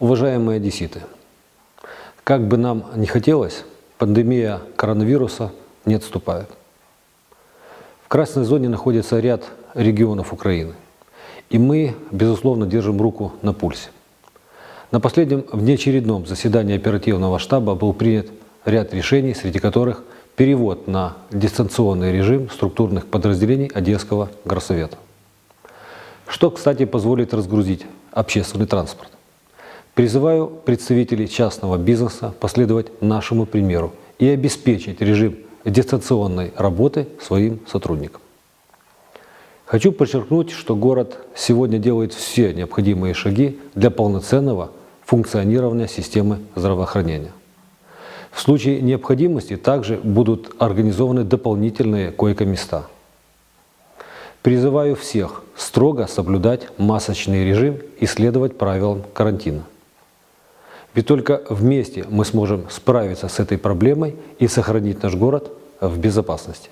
Уважаемые одесситы, как бы нам ни хотелось, пандемия коронавируса не отступает. В красной зоне находится ряд регионов Украины. И мы, безусловно, держим руку на пульсе. На последнем внеочередном заседании оперативного штаба был принят ряд решений, среди которых перевод на дистанционный режим структурных подразделений Одесского горсовета. Что, кстати, позволит разгрузить общественный транспорт. Призываю представителей частного бизнеса последовать нашему примеру и обеспечить режим дистанционной работы своим сотрудникам. Хочу подчеркнуть, что город сегодня делает все необходимые шаги для полноценного функционирования системы здравоохранения. В случае необходимости также будут организованы дополнительные койко-места. Призываю всех строго соблюдать масочный режим и следовать правилам карантина. Ведь только вместе мы сможем справиться с этой проблемой и сохранить наш город в безопасности.